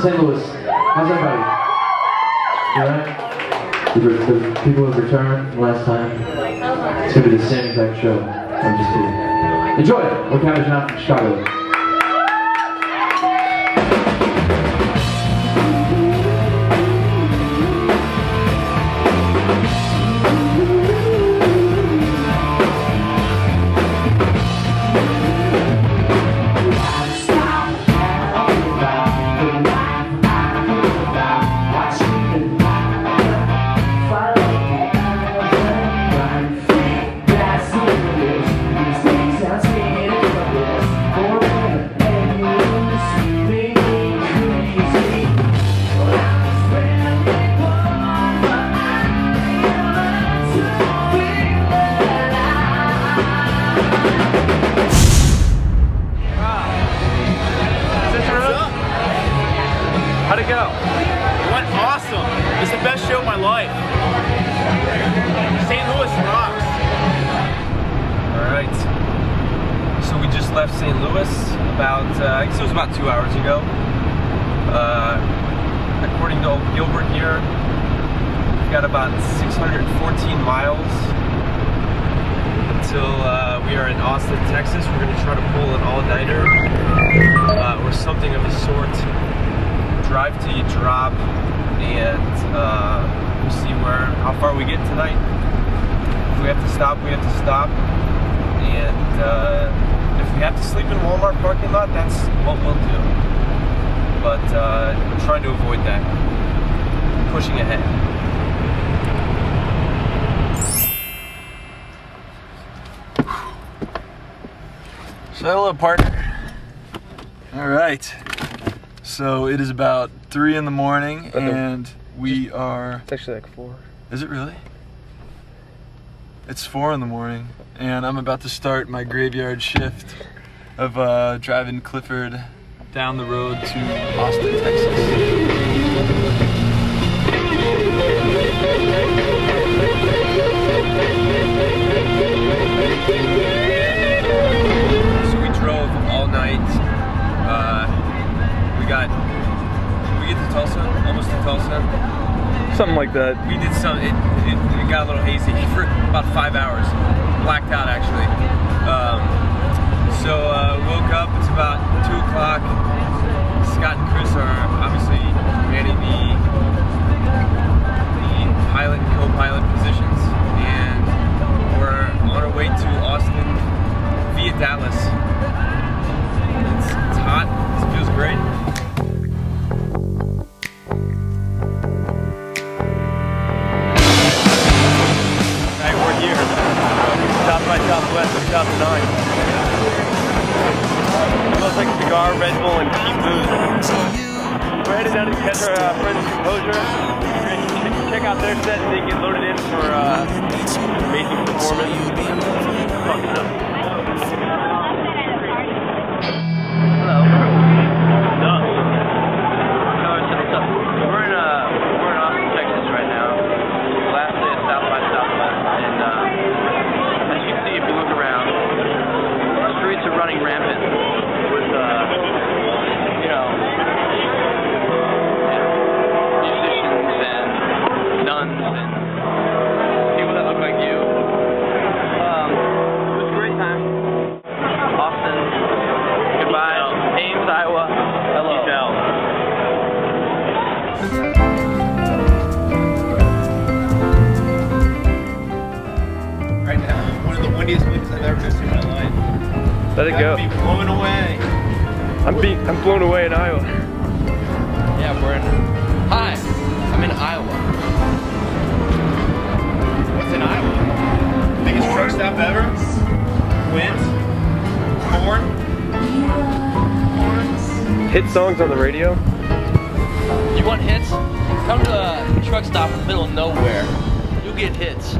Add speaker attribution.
Speaker 1: St. Louis. How's everybody? Alright? The, the people have returned last time. It's gonna be the same exact show. I'm just kidding. Enjoy it. We're Cavashawn from Chicago.
Speaker 2: Go?
Speaker 3: Went awesome. It's the best show of my life. St. Louis rocks.
Speaker 2: Alright. So we just left St. Louis about, uh, I guess it was about two hours ago. Uh, according to old Gilbert here, we've got about 614 miles until uh, we are in Austin, Texas. We're going to try to pull an all-nighter uh, or something of the sort. Drive till you drop, and uh, we'll see where how far we get tonight. If we have to stop, we have to stop. And uh, if we have to sleep in Walmart parking lot, that's what we'll do. But uh, we're trying to avoid that. Pushing ahead. So hello partner. Alright. So it is about three in the morning
Speaker 4: Uh, no.
Speaker 2: and we are
Speaker 4: It's actually like four.
Speaker 2: is it really? It's four in the morning, and I'm about to start my graveyard shift of uh, driving Clifford down the road to Austin, Texas. Tulsa
Speaker 4: Something like that.
Speaker 2: we did some. It, it, it got a little hazy for about five hours. Blacked out actually. Smells Red Bull, and cheap booze. We're headed down to catch our uh, friends Composure. Check out their set and then get loaded in for uh, amazing performance. Fucking up.
Speaker 4: Let it go.
Speaker 3: to be blown away.
Speaker 4: I'm being, I'm blown away in Iowa.
Speaker 5: Yeah, we're in. Hi, I'm in Iowa.
Speaker 3: What's in Iowa? Biggest truck stop ever. Wind. Corn.
Speaker 4: Hit songs on the radio.
Speaker 5: You want hits? Come to a truck stop in the middle of nowhere. You'll get hits.